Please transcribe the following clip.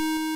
you